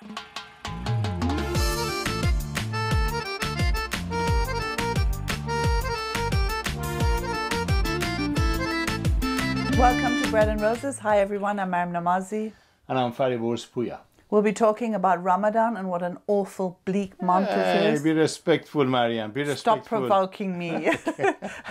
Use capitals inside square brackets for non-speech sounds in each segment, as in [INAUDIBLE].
Welcome to Bread and Roses. Hi everyone, I'm Maryam Namazie. And I'm Fariborz Pooya. We'll be talking about Ramadan and what an awful bleak month Hey, it is. be respectful, Maryam. Be respectful. Stop provoking me, [LAUGHS]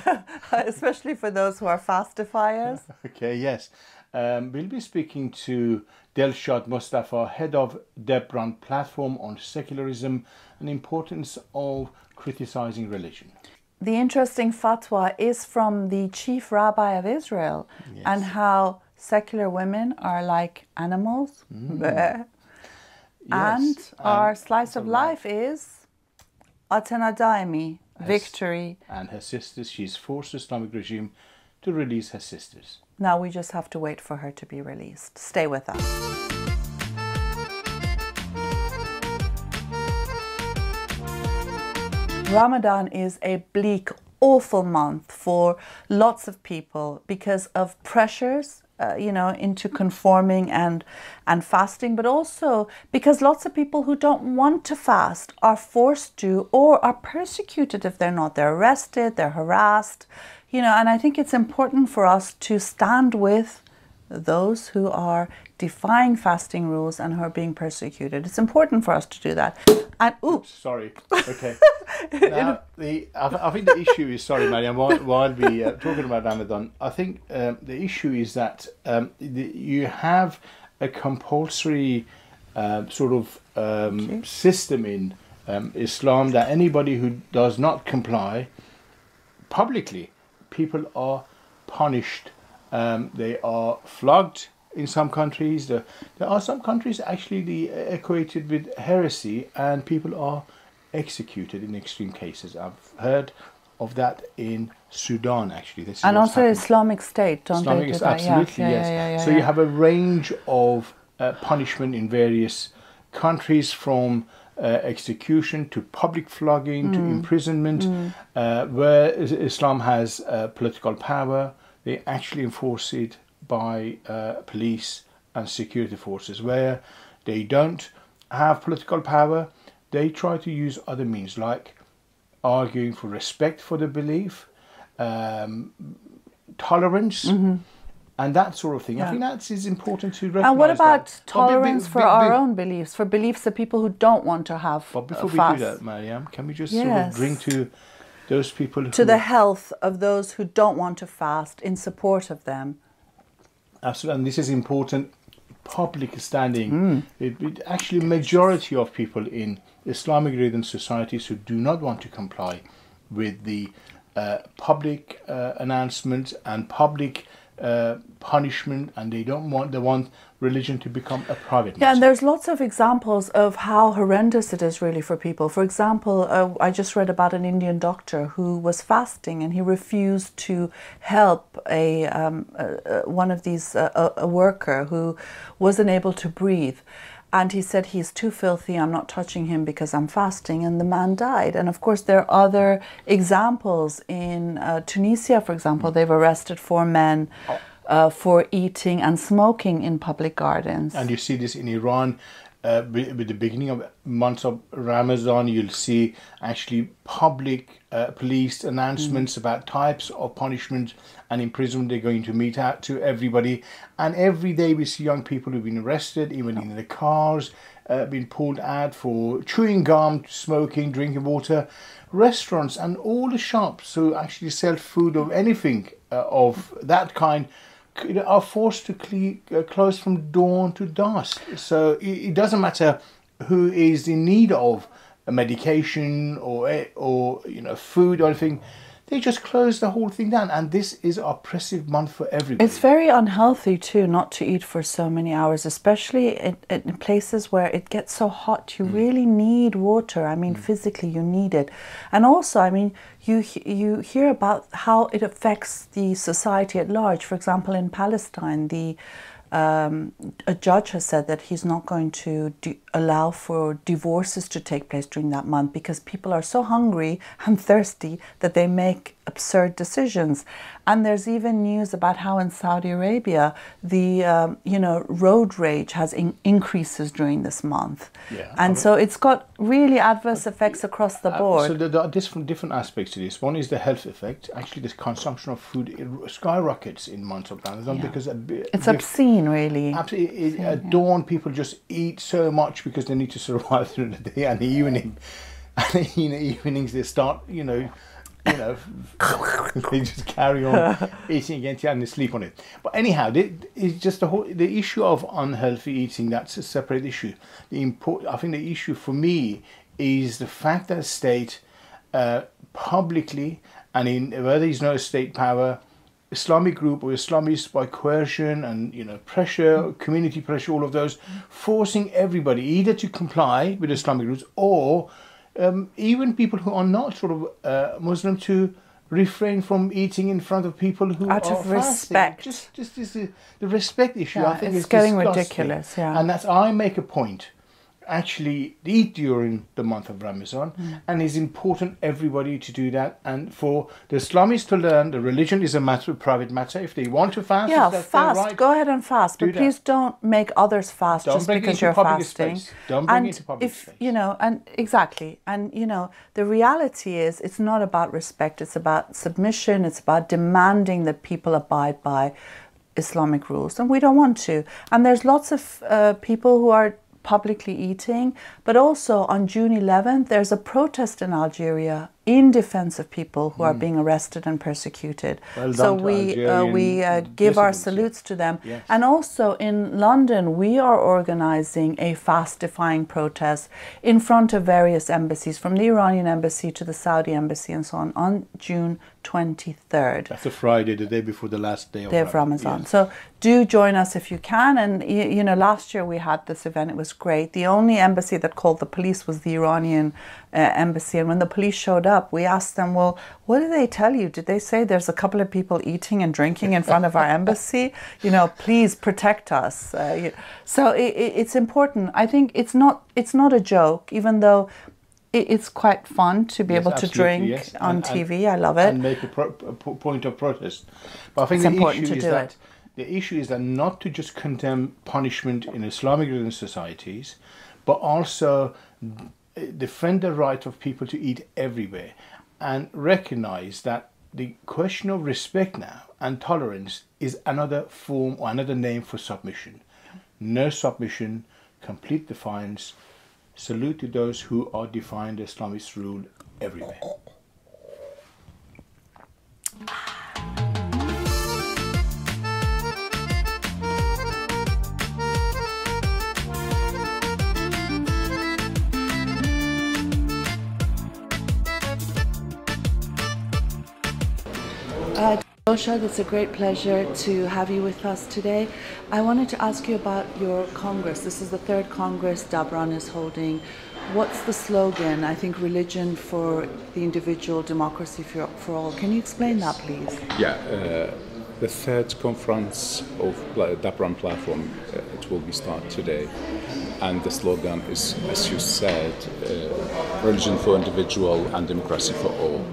[LAUGHS] especially for those who are fast-defiers. Okay, yes. Um, we'll be speaking to Dilshad Mustafa, head of Dabran platform on secularism and importance of criticizing religion. The interesting fatwa is from the chief rabbi of Israel and how secular women are like animals. Mm. [LAUGHS] And Yes, our slice of life is Atena Daemi, victory. And her sisters, she's forced the Islamic regime to release her sisters. Now we just have to wait for her to be released. Stay with us. Ramadan is a bleak, awful month for lots of people because of pressures, uh, you know, into conforming and and fasting, but also because lots of people who don't want to fast are forced to or are persecuted if they're not. They're arrested, they're harassed, you know. And I think it's important for us to stand with those who are defying fasting rules and who are being persecuted. It's important for us to do that. And ooh, Sorry. Okay. [LAUGHS] now, the I, I think the issue is sorry, Maryam. While, while we uh, talking about Ramadan, I think um, the issue is that um, the, you have a compulsory uh, sort of um, system in um, Islam that anybody who does not comply publicly, people are punished. Um, they are flogged in some countries. There, there are some countries actually the, equated with heresy, and people are executed in extreme cases. I've heard of that in Sudan actually. This is and also happened. Islamic State, don't Islamic they is absolutely yeah, yes. Yeah, yeah, so you have a range of uh, punishment in various countries, from uh, execution to public flogging to Mm. imprisonment. Uh, where is- Islam has uh, political power, they actually enforce it by uh, police and security forces. Where they don't have political power, they try to use other means like arguing for respect for the belief, um, tolerance, and that sort of thing. I Mm-hmm. Think that is important to recognize. and what about that. But be- tolerance be- for be- our be- own beliefs, for beliefs of people who don't want to have But before we do that, Maryam, can we just sort of bring to those people to who the health of those who don't want to fast in support of them. absolutely, and this is important. Public standing. Hmm. It, it actually majority of people in Islamic-ridden societies who do not want to comply with the uh, public uh, announcements and public uh, punishment, and they don't want they want religion to become a private Yeah, and there's lots of examples of how horrendous it is really for people. For example, uh, I just read about an Indian doctor who was fasting and he refused to help a, um, uh, one of these uh, a, a worker who wasn't able to breathe. And he said, He's too filthy, I'm not touching him because I'm fasting. And the man died. And of course, there are other examples. In uh, Tunisia, for example, they've arrested four men uh, for eating and smoking in public gardens. and you see this in Iran. Uh, with, with the beginning of months of Ramadan, you'll see actually public uh, police announcements about types of punishment and imprisonment they're going to mete out to everybody. And every day we see young people who've been arrested, even in the cars, uh, been pulled out for chewing gum, smoking, drinking water. Restaurants and all the shops who actually sell food or anything uh, of that kind c- are forced to cle- uh, close from dawn to dusk. So it, it doesn't matter who is in need of a medication or or you know food or anything. They just close the whole thing down, and this is oppressive month for everybody. It's very unhealthy too not to eat for so many hours, especially in, in places where it gets so hot. You mm. really need water. I mean, mm. physically, you need it, and also, I mean, you you hear about how it affects the society at large. For example, in Palestine, the um, a judge has said that he's not going to allow for divorces to take place during that month because people are so hungry and thirsty that they make absurd decisions. And there's even news about how in Saudi Arabia the um, you know road rage has in- increases during this month. Yeah, and but- so it's got really adverse effects across the Uh, board. So there are different different aspects to this. One is the health effect. Actually, the consumption of food it skyrockets in months of Ramadan Yeah. because it's obscene, really. Absolutely, it, at dawn people just eat so much because they need to [LAUGHS] survive through the day and the evening. [LAUGHS] And in the evenings they start, you know, you know, [LAUGHS] they just carry on [LAUGHS] eating again and they sleep on it. But anyhow, the- it's just the whole the issue of unhealthy eating. That's a separate issue. The import, I think, the issue for me is the fact that state uh, publicly and in where there is no state power. Islamic group or Islamists by coercion and you know pressure, community pressure, all of those, forcing everybody either to comply with Islamic groups or um, even people who are not sort of uh, Muslim to refrain from eating in front of people who Out are of fasting. respect. Just, just this the respect issue. Yeah, I think it's is getting disgusting. ridiculous, yeah. and that's I make a point actually eat during the month of Ramadan, Mm. and it's important everybody to do that. And for the Islamists to learn, the religion is a matter, of private matter. If they want to fast, Yeah, if that's their fast. right, Go ahead and fast, but please don't make others fast Don't just bring it because into you're public fasting. space. Don't bring and it into public if space. you know, and exactly, and you know, the reality is, it's not about respect. It's about submission. It's about demanding that people abide by Islamic rules, and we don't want to. And there's lots of uh, people who are publicly eating, but also on June 11th, there's a protest in Algeria in defense of people who are being arrested and persecuted. Hmm. Well so we uh, we uh, give our salutes to them. Yes. And also in London, we are organizing a fast defying protest in front of various embassies, from the Iranian embassy to the Saudi embassy and so on, on June 23rd That's a Friday, the day before the last day of, day of Ramadan. Yes. So do join us if you can. And you, you know, last year we had this event; it was great. The only embassy that called the police was the Iranian uh, embassy. And when the police showed up, we asked them, "Well, what did they tell you? Did they say there's a couple of people eating and drinking in front of our embassy? You know, please protect us." Uh, so it, it, it's important. I think it's not it's not a joke, even though. it- It's quite fun to be Yes, able to drink yes. on And- and- TV. I love it. And make a, pro- a point of protest. But I think It's the issue to is that it. the issue is that not to just condemn punishment in Islamic societies, but also defend the right of people to eat everywhere and recognize that the question of respect now and tolerance is another form or another name for submission. No submission, complete defiance. Salute to those who are defying the Islamist rule everywhere. Uh, it's a great pleasure to have you with us today. I wanted to ask you about your Congress. This is the third Congress Dabran is holding. What's the slogan? I think religion for the individual, democracy for, for all. Can you explain that, please? Yeah, uh, the third conference of Dabran platform, uh, it will be start today, and the slogan is, as you said, uh, religion for individual and democracy for all.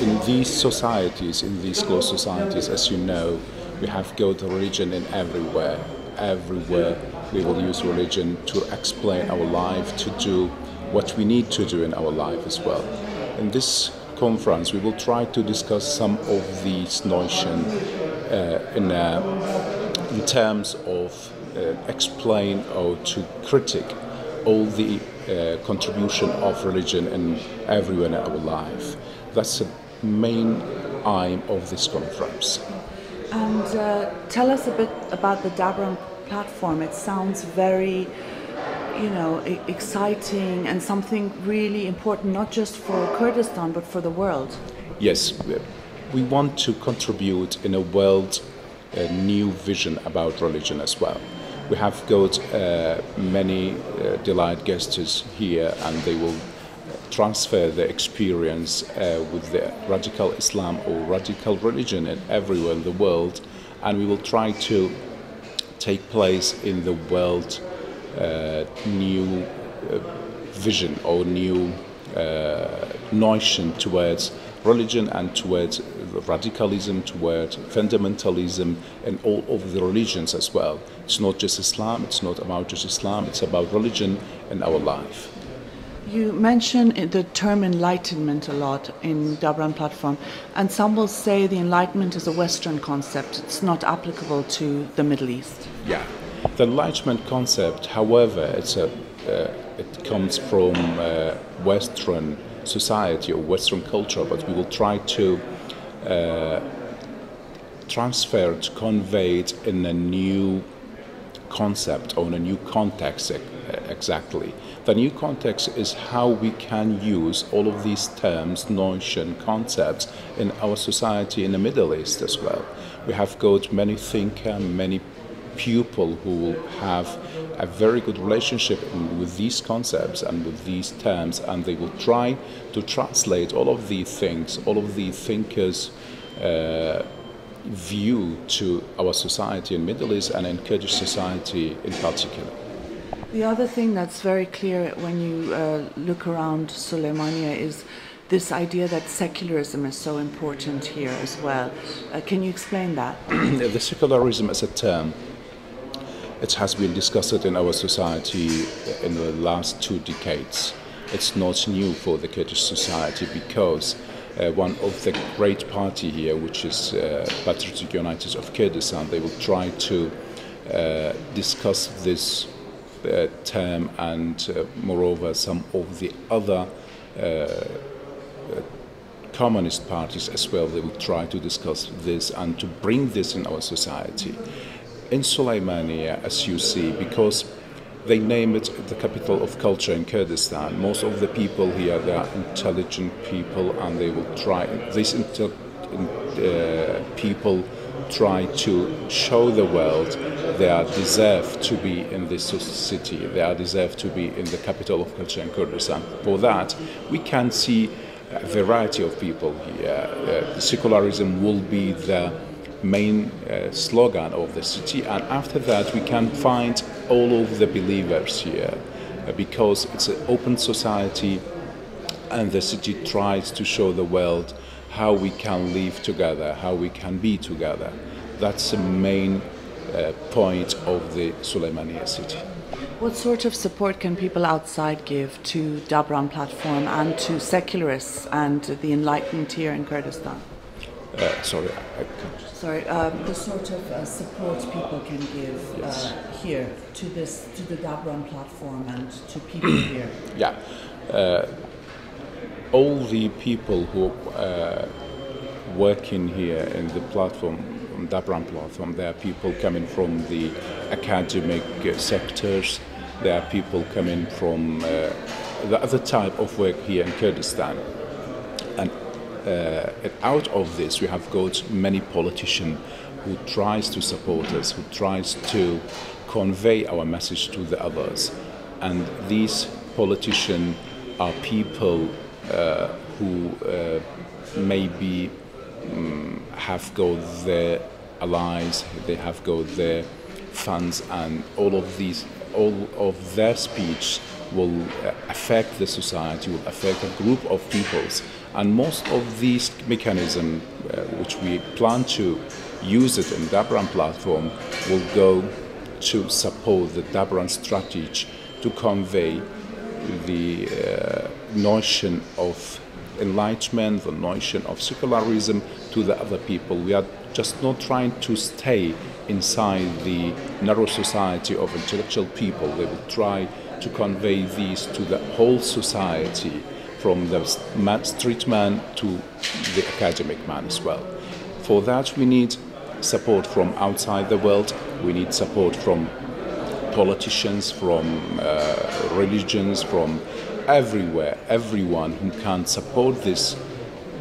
In these societies, in these closed societies, as you know, we have got religion in everywhere. Everywhere we will use religion to explain our life, to do what we need to do in our life as well. In this conference, we will try to discuss some of these notions uh, in, uh, in terms of uh, explain or to critique all the uh, contribution of religion in everywhere in our life. That's the main aim of this conference. And uh, tell us a bit about the Dabran platform. It sounds very, you know, exciting and something really important, not just for Kurdistan, but for the world. Yes, we want to contribute in a world a new vision about religion as well. We have got uh, many uh, delight guests here, and they will transfer their experience uh, with the radical Islam or radical religion and everywhere in the world, and we will try to take place in the world uh, new uh, vision or new uh, notion towards religion and towards radicalism, towards fundamentalism, and all of the religions as well. It's not just Islam, it's not about just Islam, it's about religion and our life. You mention the term enlightenment a lot in Dabran platform, and some will say the enlightenment is a Western concept. It's not applicable to the Middle East. Yeah, the enlightenment concept, however, it's a uh, it comes from uh, Western society or Western culture, but we will try to uh, transfer it, convey it in a new concept or in a new context exactly. The new context is how we can use all of these terms, notion, concepts in our society in the Middle East as well. We have got many thinkers, many people who have a very good relationship with these concepts and with these terms, and they will try to translate all of these things, all of the thinkers' uh, view to our society in Middle East and in Kurdish society in particular. The other thing that's very clear when you uh, look around Suleymania is this idea that secularism is so important here as well. Uh, can you explain that? [CLEARS THROAT] the secularism as a term, it has been discussed in our society in the last two decades. It's not new for the Kurdish society because uh, one of the great party here, which is uh, Patriotic United of Kurdistan, they will try to uh, discuss this uh, term and uh, moreover some of the other uh, communist parties as well they will try to discuss this and to bring this in our society in Suleimania as you see because they name it the capital of culture in Kurdistan. Most of the people here, they are intelligent people, and they will try. These uh, people try to show the world they are deserve to be in this city, they are deserve to be in the capital of culture in Kurdistan. For that, we can see a variety of people here. Uh, secularism will be the main uh, slogan of the city, and after that, we can find all of the believers here uh, because it's an open society and the city tries to show the world how we can live together, how we can be together. That's the main uh, point of the Suleymaniye city. What sort of support can people outside give to Dabran platform and to secularists and the enlightened here in Kurdistan? Uh, sorry, Sorry, um, the sort of uh, support people can give uh, yes. here to this to the Dabran platform and to people here. [CLEARS THROAT] Yeah, uh, all the people who uh, working here in the platform Dabran platform. There are people coming from the academic sectors. There are people coming from uh, the other type of work here in Kurdistan. And uh, out of this, we have got many politicians who tries to support us, who tries to convey our message to the others. And these politicians are people who uh, maybe um, have got their allies, they have got their funds, and all of these, all of their speech will uh, affect the society, will affect a group of peoples. And most of these mechanisms, uh, which we plan to use it in Dabran platform, will go to support the Dabran strategy to convey the uh, notion of enlightenment, the notion of secularism to the other people. We are just not trying to stay inside the narrow society of intellectual people. They will try to convey these to the whole society, from the street man to the academic man as well. For that, we need support from outside the world. We need support from politicians, from uh, religions, from everywhere, everyone who can support this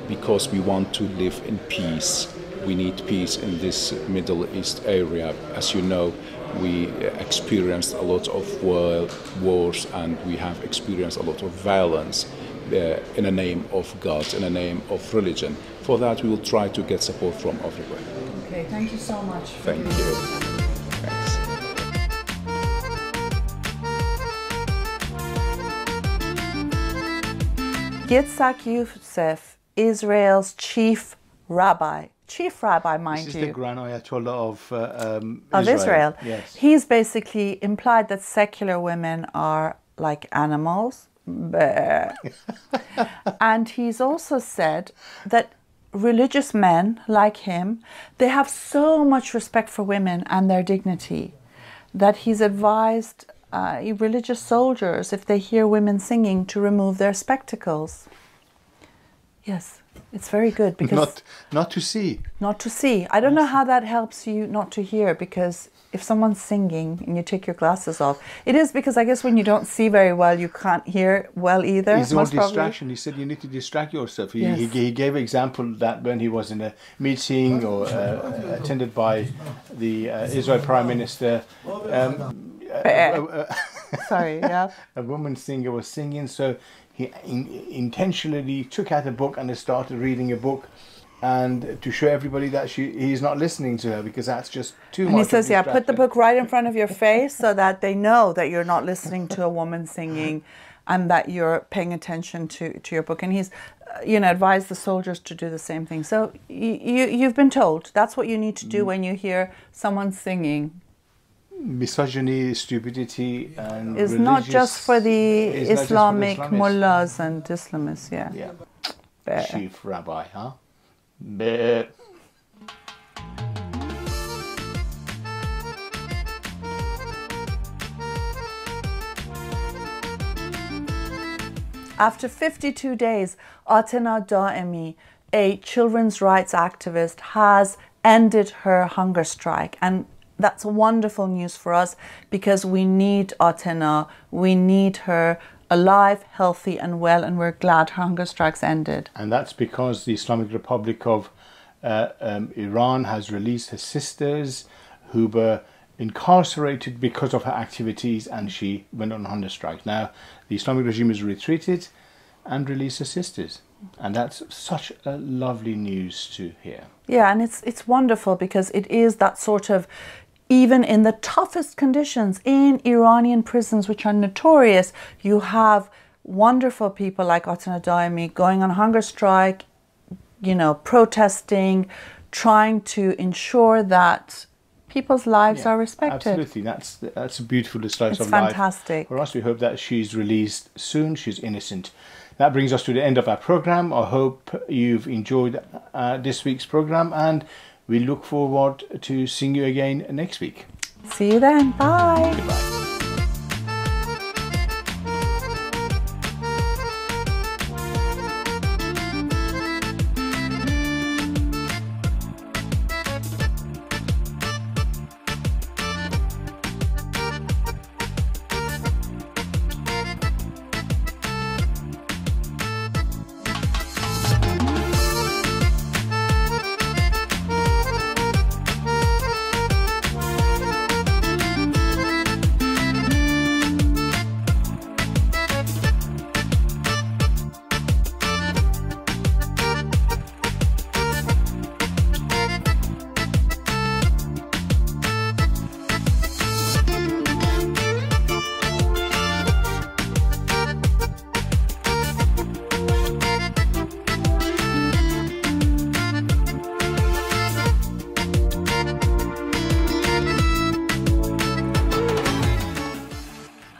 because we want to live in peace. We need peace in this Middle East area. As you know, we experienced a lot of war, wars and we have experienced a lot of violence uh, in the name of God, in the name of religion. For that, we will try to get support from everywhere. Okay, thank you so much. thank you. Yitzhak Yosef, Israel's chief rabbi, chief rabbi, mind This is you, the Grand Ayatollah of, uh, um, of Israel. Yes. He's basically implied that secular women are like animals. And he's also said that religious men like him, they have so much respect for women and their dignity that he's advised uh, religious soldiers, if they hear women singing, to remove their spectacles. Yes, it's very good because not, not to see. not to see. I don't know how that helps you not to hear because if someone's singing and you take your glasses off, it is because I guess when you don't see very well, you can't hear well either. It's all most probably. distraction. He said you need to distract yourself. He, Yes. he, he gave example that when he was in a meeting or uh, attended by the uh, Israel Prime Minister, um, [LAUGHS] Sorry, yeah. a woman singer was singing, so he in, intentionally took out a book and he started reading a book. And to show everybody that she he's not listening to her because that's just too And much. he says, yeah, put the book right in front of your face so that they know that you're not listening to a woman singing and that you're paying attention to, to your book. And he's, uh, you know, advised the soldiers to do the same thing. So you, you, you've been told that's what you need to Mm. do when you hear someone singing. Misogyny, stupidity, and It's not just for the not for the Islamic mullahs and Islamists, yeah. Yeah. Chief rabbi, huh? Bleh. After 52 days, Atena Daemi, a children's rights activist, has ended her hunger strike. And that's wonderful news for us because we need Atena, we need her alive, healthy, and well, and we're glad her hunger strike's ended. And that's because the Islamic Republic of uh, um, Iran has released her sisters who were incarcerated because of her activities and she went on hunger strike. Now, the Islamic regime has retreated and released her sisters. And that's such a lovely news to hear. Yeah, and it's it's wonderful because it is that sort of even in the toughest conditions in Iranian prisons, which are notorious, you have wonderful people like Atena Daemi going on hunger strike, you know, protesting, trying to ensure that people's lives are respected. Absolutely, that's that's a beautiful slice It's of life. fantastic. For us, we hope that she's released soon. She's innocent. That brings us to the end of our program. I hope you've enjoyed uh, this week's program, and we look forward to seeing you again next week. See you then. Bye. Goodbye.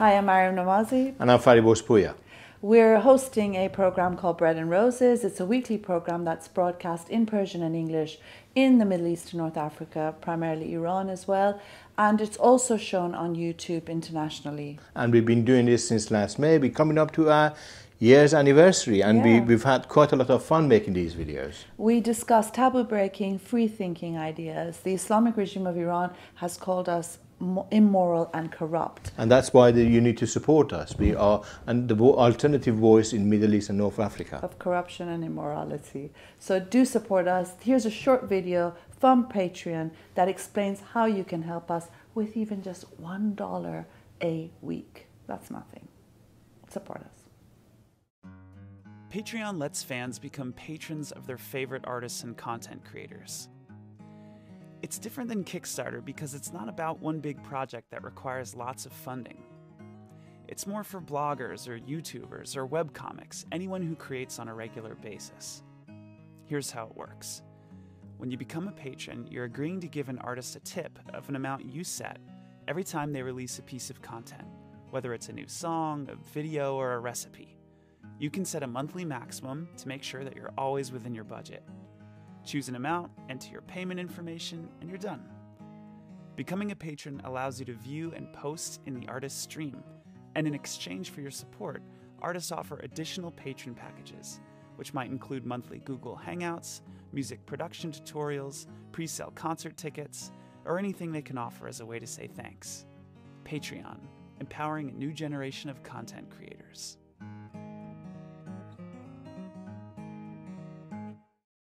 Hi, I'm Maryam Namazie. And I'm Fariborz Pooya. We're hosting a program called Bread and Roses. It's a weekly program that's broadcast in Persian and English in the Middle East and North Africa, primarily Iran as well. And it's also shown on YouTube internationally. And we've been doing this since last May. We're coming up to our year's anniversary, and we, Yeah. we've had quite a lot of fun making these videos. We discuss taboo breaking, free thinking ideas. The Islamic regime of Iran has called us immoral and corrupt. And that's why the, you need to support us. We are and the alternative voice in Middle East and North Africa. of corruption and immorality. So do support us. Here's a short video from Patreon that explains how you can help us with even just $1 a week. That's nothing. Support us. Patreon lets fans become patrons of their favorite artists and content creators. It's different than Kickstarter because it's not about one big project that requires lots of funding. It's more for bloggers or YouTubers or webcomics, anyone who creates on a regular basis. Here's how it works. When you become a patron, you're agreeing to give an artist a tip of an amount you set every time they release a piece of content, whether it's a new song, a video, or a recipe. You can set a monthly maximum to make sure that you're always within your budget. Choose an amount, enter your payment information, and you're done. Becoming a patron allows you to view and post in the artist's stream, and in exchange for your support, artists offer additional patron packages, which might include monthly Google Hangouts, music production tutorials, pre sale concert tickets, or anything they can offer as a way to say thanks. Patreon, empowering a new generation of content creators.